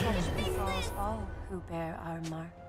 Such befalls all who bear our mark.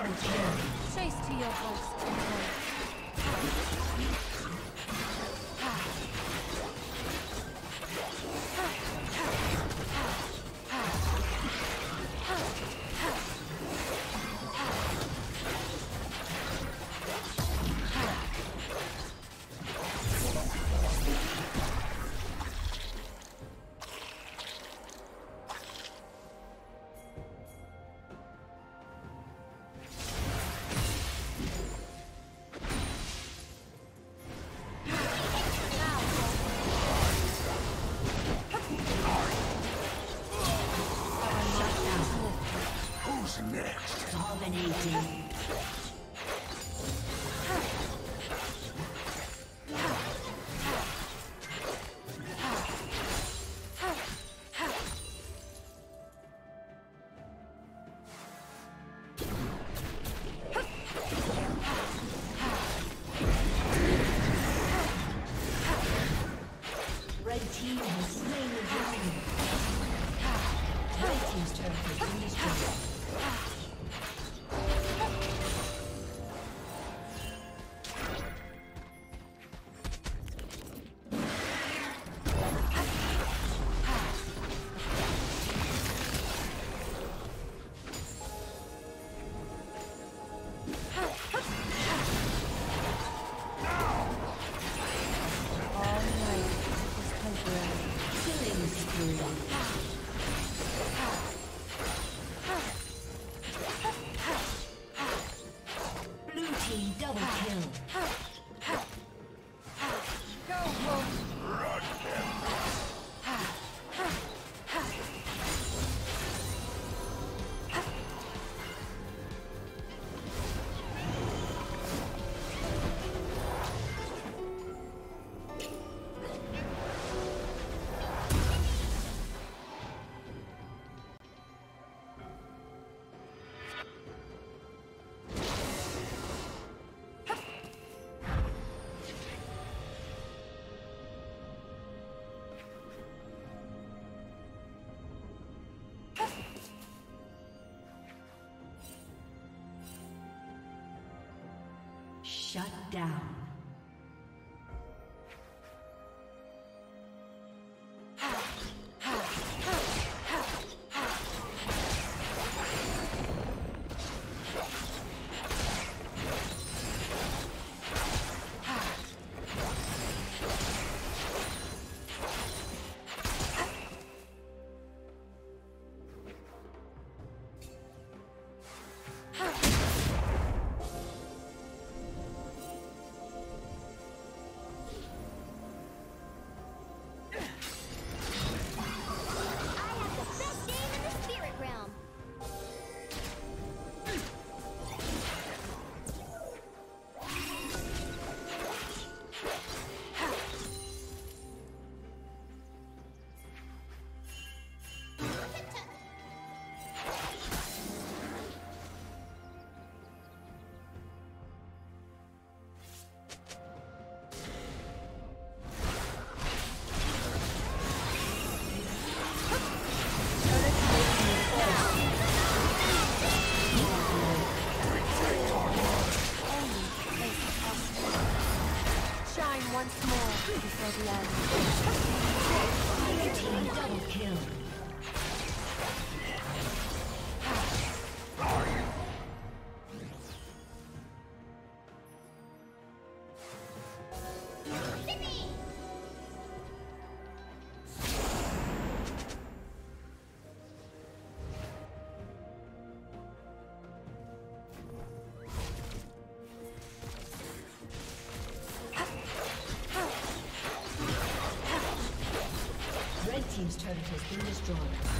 Chase to your host Shut down. Destroyed.